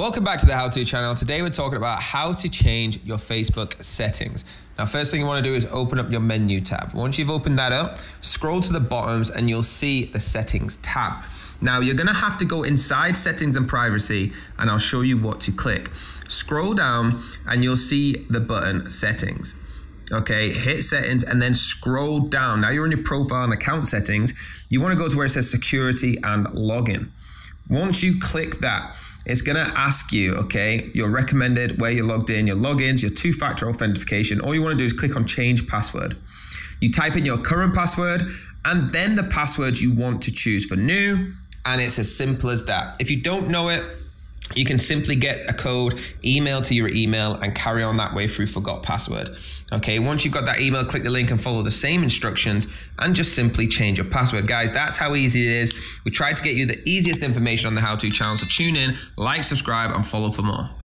Welcome back to the How To channel. Today we're talking about how to change your Facebook settings. Now, first thing you want to do is open up your menu tab. Once you've opened that up, scroll to the bottoms and you'll see the settings tab. Now, you're going to have to go inside settings and privacy and I'll show you what to click. Scroll down and you'll see the button settings. Okay, hit settings and then scroll down. Now you're in your profile and account settings. You want to go to where it says security and login. Once you click that, it's gonna ask you, okay, your recommended, where you're logged in, your logins, your two factor authentication. All you wanna do is click on change password. You type in your current password and then the password you want to choose for new, and it's as simple as that. If you don't know it, you can simply get a code emailed to your email and carry on that way through forgot password. Okay, once you've got that email, click the link and follow the same instructions and just simply change your password. Guys, that's how easy it is. We tried to get you the easiest information on the how to channel, so tune in, like, subscribe, and follow for more.